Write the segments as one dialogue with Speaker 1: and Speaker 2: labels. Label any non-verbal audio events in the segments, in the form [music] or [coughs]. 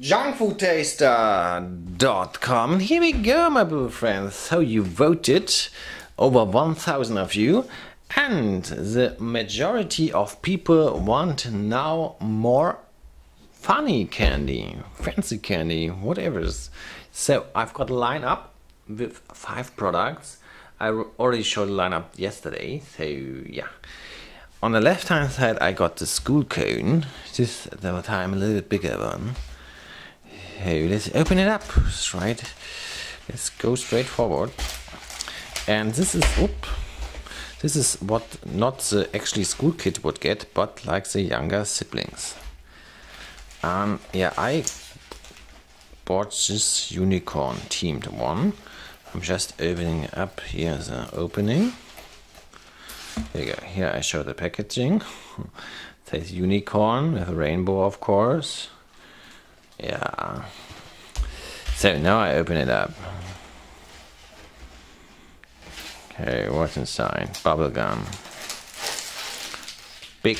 Speaker 1: junkfoodtaster.com. Here we go, my blue friends. So you voted, over 1000 of you, and the majority of people want now more funny candy, fancy candy, whatever. So I've got a lineup with five products. I already showed the lineup yesterday, so yeah. On the left hand side, I got the school cone. This the time a little bit bigger one. Hey, let's open it up. Right. Let's go straight forward. And this is oop. This is what not the actually school kid would get, but like the younger siblings. Um, yeah, I bought this unicorn themed one. I'm just opening up here the opening. There you go. Here I show the packaging. It [laughs] says unicorn with a rainbow, of course. Yeah. So now I open it up. Okay, what's inside? Bubble gum. Big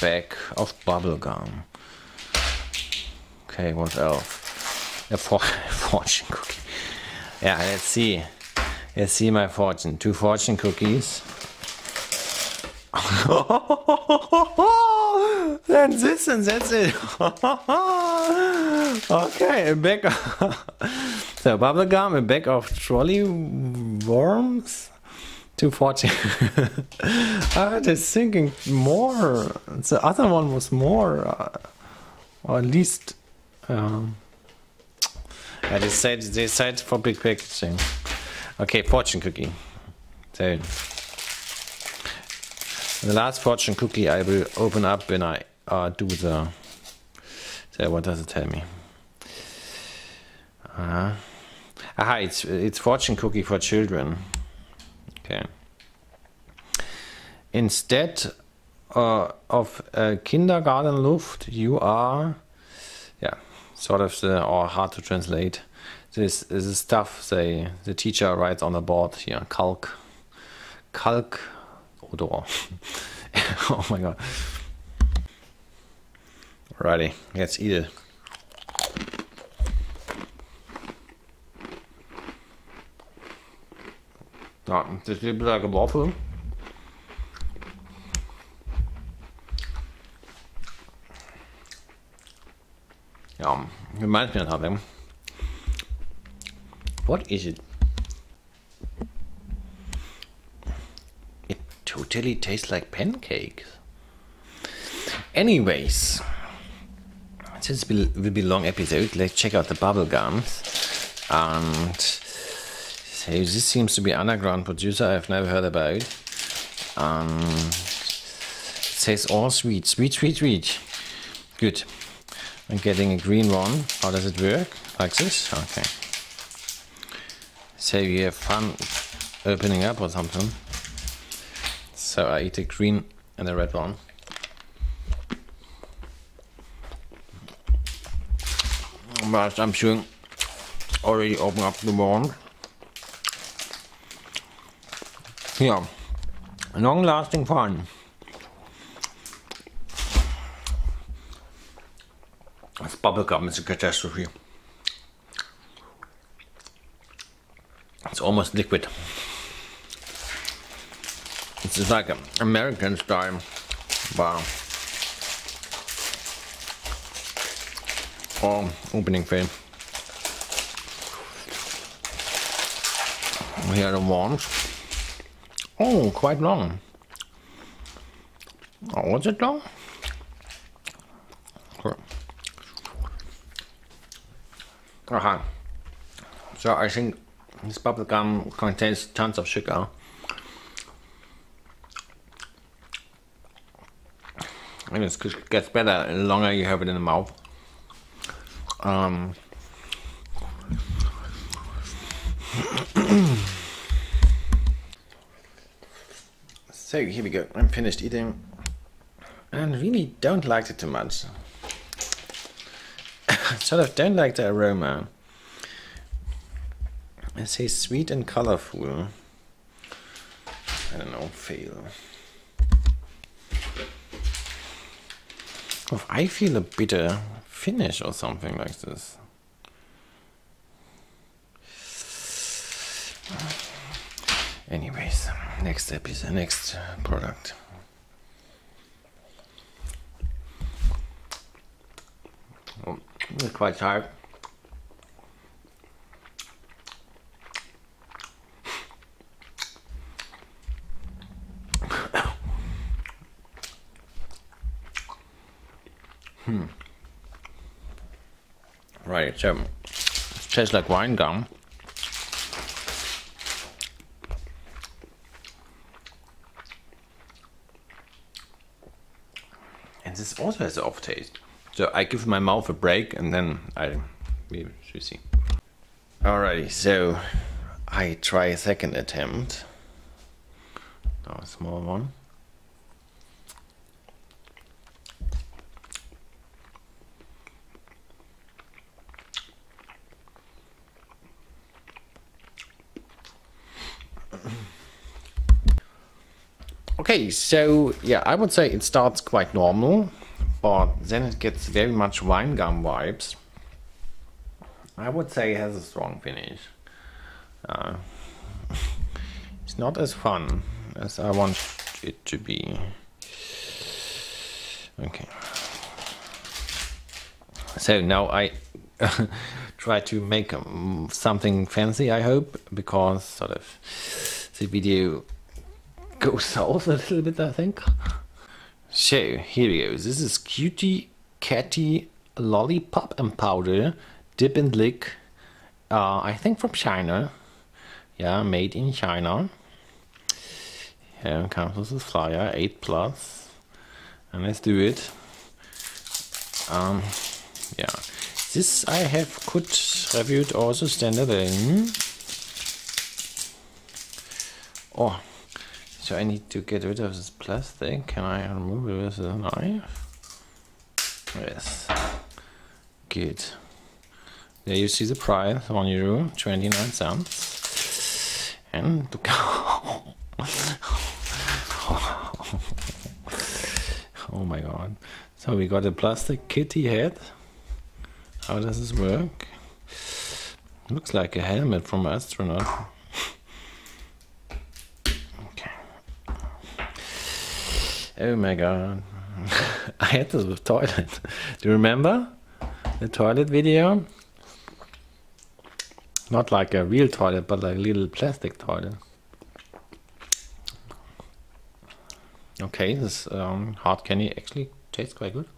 Speaker 1: bag of bubble gum. Okay, what else? A for [laughs] fortune cookie. Yeah, let's see. Let's see my fortune. Two fortune cookies. [laughs] then this and that's it. [laughs] okay, of [laughs] so bubblegum, a bag of Trolli worms. Two forty. I was thinking more. The other one was more, uh, or at least. Um, yeah, they said they said for big packaging. Okay, fortune cookie. So the last fortune cookie I will open up when I uh, do the. So what does it tell me? Uh. Aha, it's it's fortune cookie for children. Okay. Instead uh, of kindergarten Luft, you are, yeah, sort of the or hard to translate this is the stuff they the teacher writes on the board here. Kalk, kalk odor. [laughs] oh my god. Alrighty, let's eat it. Ja, this is like a waffle. Ja, reminds me of something. What is it? Totally tastes like pancakes. Anyways, since it will be a long episode, let's check out the bubble gums. And so this seems to be underground producer I've never heard about. Um, it says all sweet, sweet, sweet, sweet. Good. I'm getting a green one. How does it work? Like this? Okay. So you have fun opening up or something. So I eat the green and the red one. But I'm sure already open up the one. Yeah, long lasting fun. This bubblegum is a catastrophe. It's almost liquid. It's like an American style. Wow. Or opening frame. Here the ones. Oh, quite long. Oh, was it long? Aha. So I think this bubblegum contains tons of sugar. And it gets better the longer you have it in the mouth. Um, [coughs] so here we go. I'm finished eating and really don't like it too much. [coughs] sort of don't like the aroma. I say sweet and colorful. I don't know, fail. I feel a bitter uh, finish or something like this. Anyways, next step is the next product. Oh, it's quite hard. hmm. Right, so it tastes like wine gum. And this also has off taste. So I give my mouth a break and then I we should see. Alrighty, so I try a second attempt. Now a small one. Okay, so yeah, I would say it starts quite normal, but then it gets very much wine gum vibes. I would say it has a strong finish. Uh, [laughs] it's not as fun as I want it to be. Okay. So now I [laughs] try to make um, something fancy, I hope, because sort of the video go south a little bit, I think. So here we go. This is Cutie Catty Lollipop and Powder Dip and Lick. Uh, I think from China. Yeah, made in China. Here comes with the flyer, 8 plus. And let's do it. Um, yeah. This I have could reviewed also standalone. Oh, so I need to get rid of this plastic. Can I remove it with a knife? Yes. Good. There you see the price, one euro, 29 cents. And look [laughs] Oh my god. So we got a plastic kitty head. How does this work? Looks like a helmet from an astronaut. Oh my god. [laughs] I had with toilet. [laughs] Do you remember the toilet video? Not like a real toilet, but like a little plastic toilet. Okay, this um, hard candy actually tastes quite good.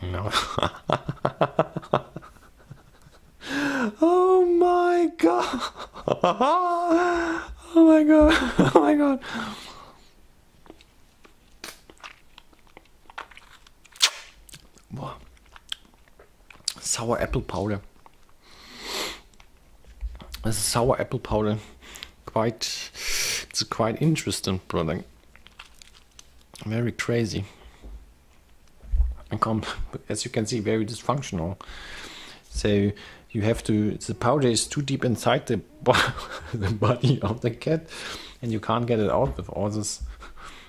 Speaker 1: No. [laughs] oh my god. Oh my god. Oh my god. Boah. Sour apple powder. This is sour apple powder. Quite, it's a quite interesting product. Very crazy. And as you can see, very dysfunctional. So you have to the powder is too deep inside the, [laughs] the body of the cat and you can't get it out with all this,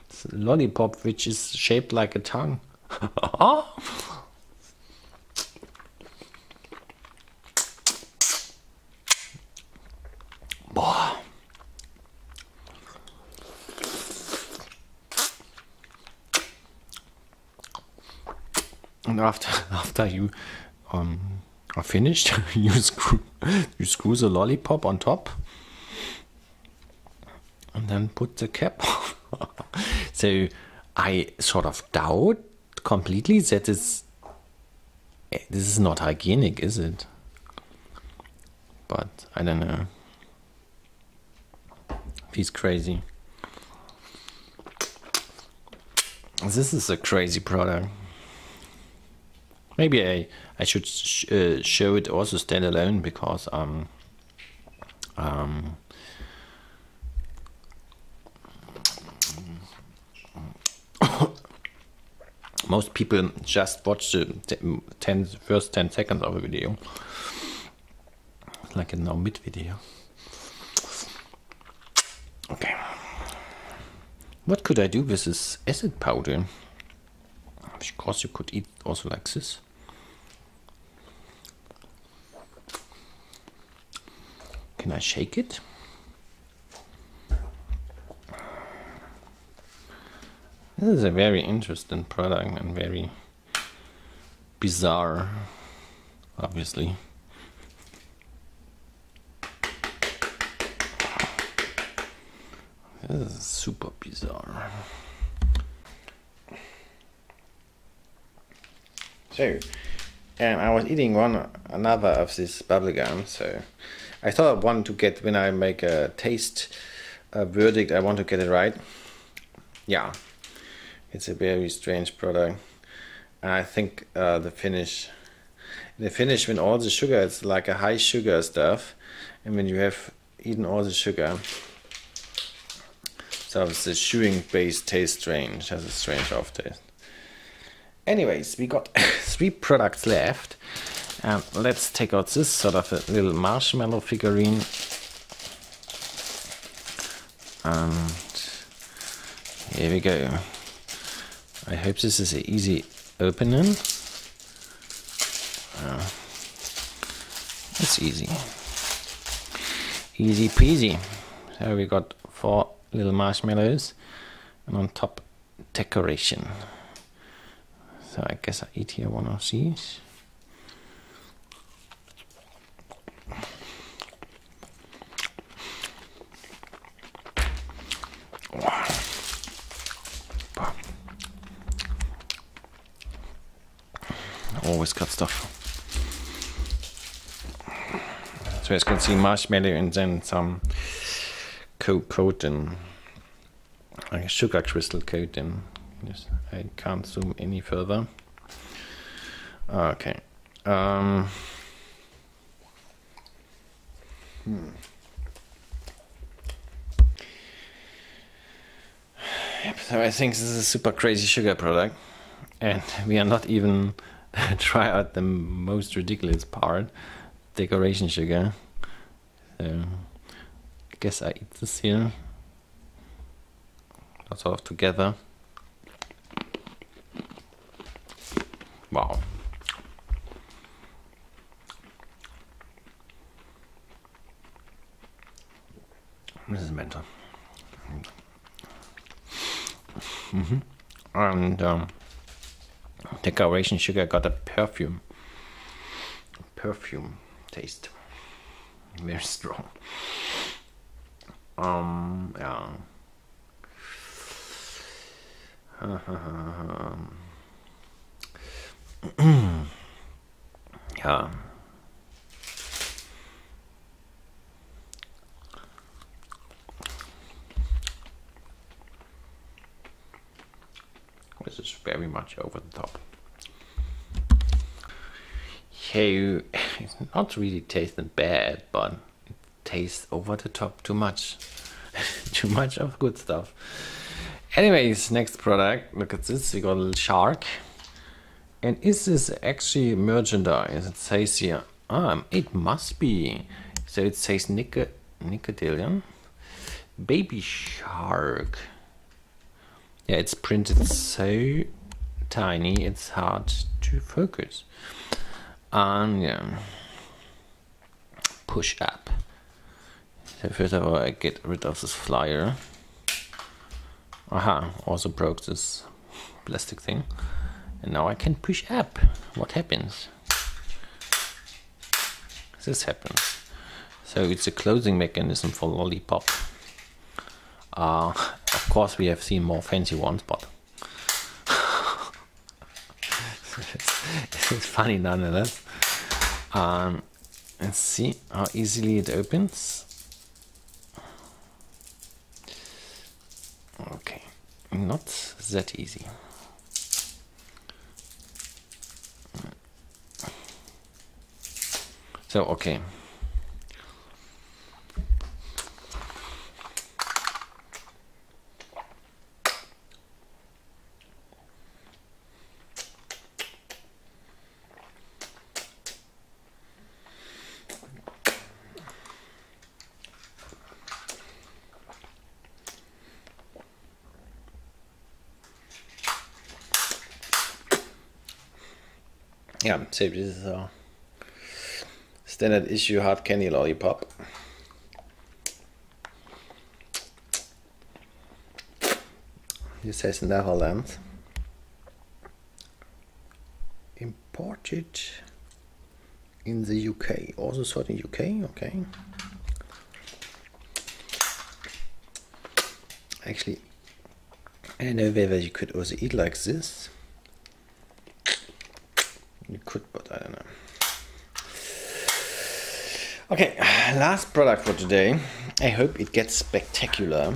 Speaker 1: this lollipop which is shaped like a tongue [laughs] oh! And after [laughs] after you um are finished, [laughs] you screw you screw the lollipop on top and then put the cap [laughs] so I sort of doubt completely that this this is not hygienic, is it? But I don't know. He's crazy. This is a crazy product. Maybe I I should sh uh, show it also standalone because um um [coughs] most people just watch the 10 first 10 seconds of a video. Like a no mid video. Okay. What could I do with this acid powder? Of course, you could eat also like this. Can I shake it? This is a very interesting product and very bizarre, obviously. This is super bizarre. So, and I was eating one another of this bubblegum, so I thought I wanted to get when I make a taste a verdict, I want to get it right. Yeah, it's a very strange product. I think uh, the finish, the finish when all the sugar, it's like a high sugar stuff, and when you have eaten all the sugar, so it's a chewing based taste strange, has a strange aftertaste. Anyways, we got [laughs] three products left. And let's take out this sort of a little marshmallow figurine. And here we go. I hope this is an easy opening. Uh, it's easy. Easy peasy. So we got four little marshmallows and on top decoration. So I guess I eat here one of these. Always cut stuff. So as you can see marshmallow and then some coat like a sugar crystal coating. Yes, I can't zoom any further. Okay. Um, hmm. So I think this is a super crazy sugar product. And we are not even [laughs] try out the most ridiculous part, decoration sugar. So I guess I eat this here. Sort of together. Wow. This is mental. Mm -hmm. And um, decoration sugar got a perfume. Perfume taste. Very strong. Um, yeah. [clears throat] ja. Is very much over the top. Hey, [laughs] it's not really tasting bad, but it tastes over the top too much. [laughs] too much of good stuff. Anyways, next product. Look at this. We got a little shark. And is this actually merchandise? It says here. Ah, it must be. So it says Nic Nickelodeon. Baby shark. Yeah, it's printed so tiny it's hard to focus. And yeah, push up. So first of all, I get rid of this flyer. Aha, also broke this plastic thing. And now I can push up. What happens? This happens. So it's a closing mechanism for Lollipop. Uh, of course, we have seen more fancy ones, but [laughs] it's, funny nonetheless. Um, let's see how easily it opens. Okay, not that easy. So, okay. Yeah, so this is a standard issue hard candy lollipop. This says Netherlands. Imported in the UK. Also sold in UK, okay. Actually, I know whether you could also eat like this. You could, but I don't know. Okay, [sighs] last product for today. I hope it gets spectacular.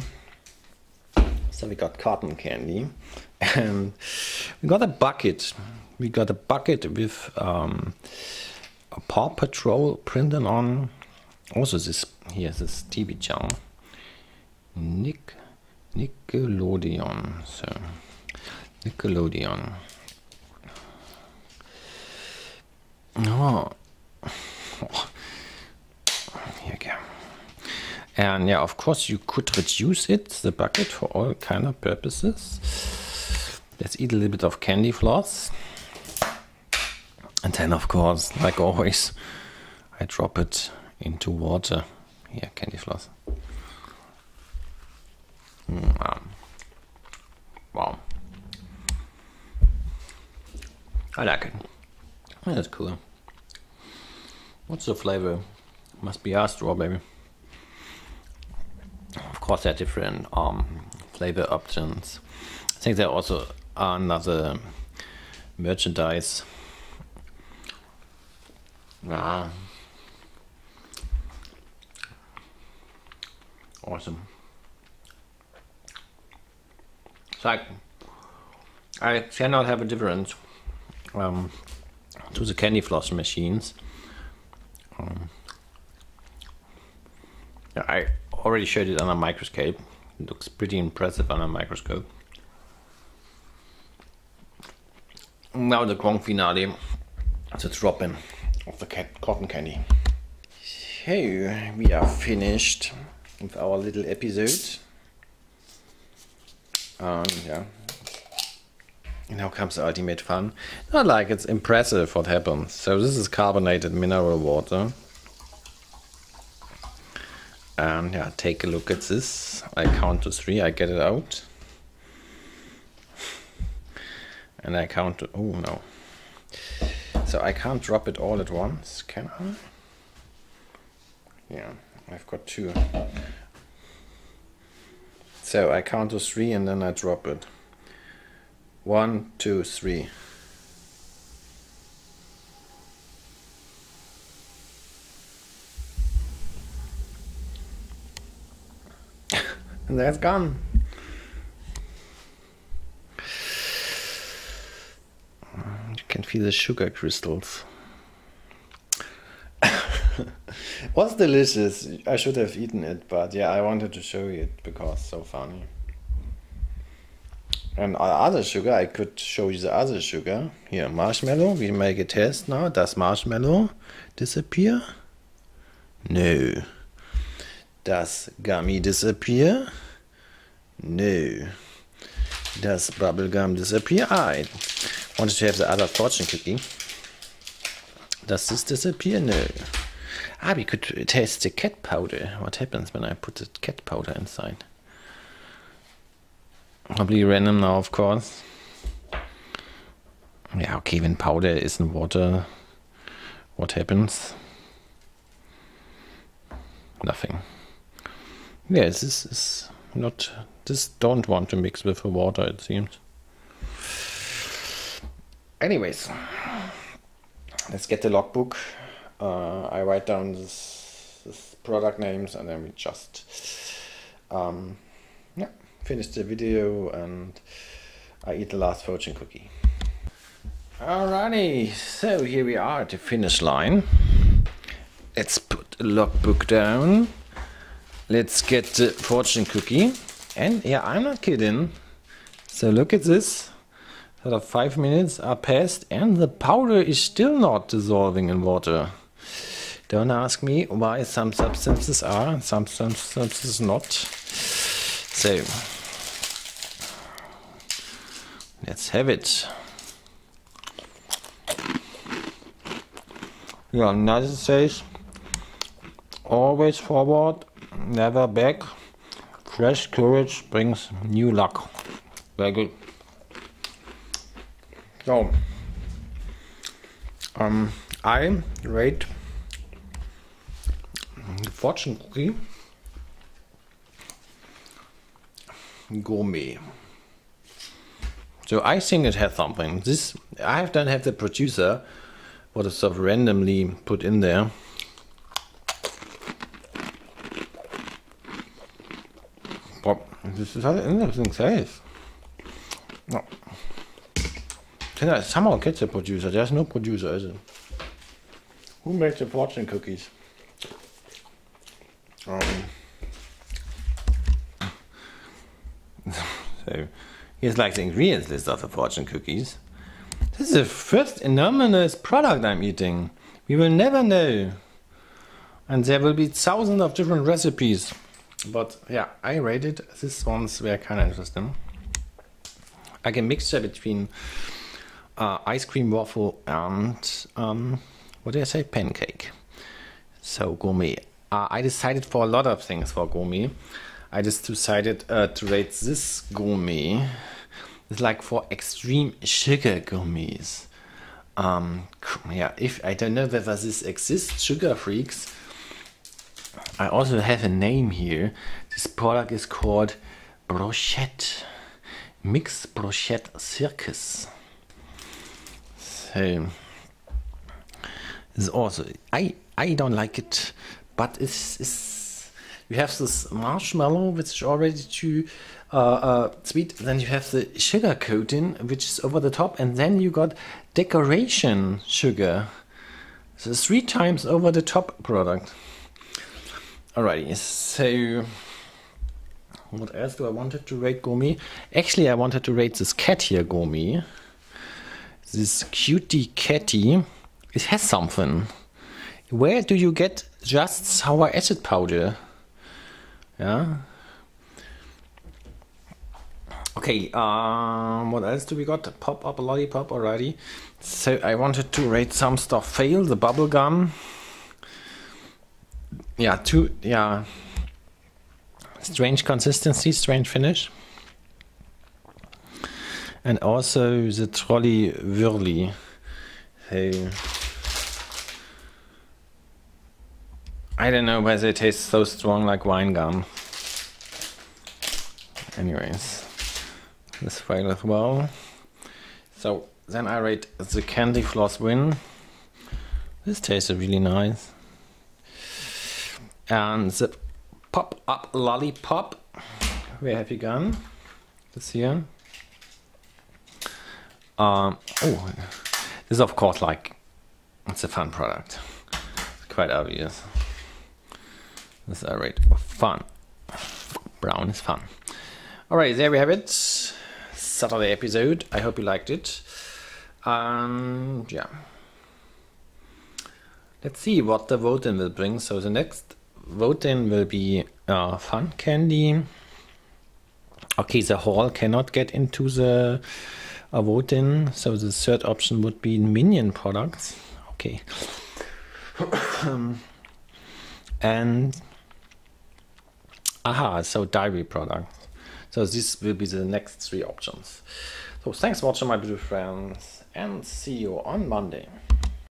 Speaker 1: So we got cotton candy, and we got a bucket. We got a bucket with um, a Paw Patrol printed on. Also, this here, this TV channel. Nick Nickelodeon. So Nickelodeon. Oh. [sighs] Here we go. And yeah, of course you could reduce it, the bucket, for all kind of purposes. Let's eat a little bit of candy floss. And then of course, like always, I drop it into water. Here, candy floss. Mm, wow. I like it. That's cool. What's the flavor? Must be a strawberry. Of course, there are different um, flavor options. I think there also another merchandise. Ah. Awesome. It's like I cannot have a difference um, to the candy floss machines. Um, I already showed it on a microscope. It looks pretty impressive on a microscope. Now the grand finale, the dropping of the cotton candy. So we are finished with our little episode. Um, yeah. Now comes the ultimate fun. Not like it's impressive what happens. So this is carbonated mineral water. And yeah, take a look at this. I count to three, I get it out. And I count to, oh no. So I can't drop it all at once, can I? Yeah, I've got two. So I count to three and then I drop it. One, two, three. And that's gone. You can feel the sugar crystals. [laughs] was delicious. I should have eaten it, but yeah, I wanted to show you it because so funny. And other sugar, I could show you the other sugar. Here, marshmallow. We make a test now. Does marshmallow disappear? No. Does gummy disappear? No. Does bubblegum disappear? I wanted to have the other fortune cookie. Does this disappear? No. Ah, we could test the cat powder. What happens when I put the cat powder inside? Probably random now, of course. Yeah, okay, when powder is in water, what happens? Nothing. Yeah, this is not. This don't want to mix with the water, it seems. Anyways, let's get the logbook. Uh, I write down this, this, product names and then we just um, yeah, finish the video and I eat the last fortune cookie. Alrighty, so here we are at the finish line. Let's put the logbook down. Let's get the fortune cookie. And yeah, I'm not kidding. So look at this. Sort of five minutes are passed and the powder is still not dissolving in water. Don't ask me why some substances are, and some substances not. So, let's have it. Yeah, Nice says always forward, never back. Fresh courage brings new luck. Very good. So, um, I rate fortune cookie gourmet. So I think it has something. This I don't have the producer, what is sort of randomly put in there. But this is an interesting size. No. Can I somehow get the producer? There's no producer, is it? Who makes the fortune cookies? Um, [laughs] so here's like the ingredients list of the fortune cookies. This is the first enormous product I'm eating. We will never know. And there will be thousands of different recipes. But yeah, I rated this ones were kind of interesting. Like a mixture between uh, ice cream waffle and um, what did I say? Pancake. So gourmet. Uh, I decided for a lot of things for gourmet. I just decided uh, to rate this gourmet. It's like for extreme sugar gourmets. Um, yeah, if I don't know whether this exists, sugar freaks. I also have a name here. This product is called Brochette. Mix Brochette Circus. So this also I I don't like it, but it's, it's you have this marshmallow which is already too uh, uh, sweet. Then you have the sugar coating which is over the top, and then you got decoration sugar. So three times over the top product. Alrighty, so what else do I wanted to rate gourmet? Actually, I wanted to rate this cat here gourmet. This cutie catty. It has something. Where do you get just sour acid powder? Yeah. Okay, um, what else do we got? Pop up a lollipop already. So I wanted to rate some stuff. Fail the bubble gum yeah, two yeah. Strange consistency, strange finish. And also the Trolli Whirly. Hey. I don't know whether it tastes so strong like wine gum. Anyways, this failed as well. So then I rate the Candy Floss Win. This tastes really nice and the pop up lollipop. Where have you gone? This here. Um, oh, this is of course like it's a fun product. It's quite obvious. This is a rate fun. Brown is fun. All right, there we have it. Saturday episode. I hope you liked it. And yeah. Let's see what the voting will bring. So the next voting will be uh, fun candy. Okay, the hall cannot get into the uh, so the third option would be minion products. Okay. [coughs] and aha, so dairy products. So this will be the next three options. So thanks for watching my beautiful friends and see you on Monday.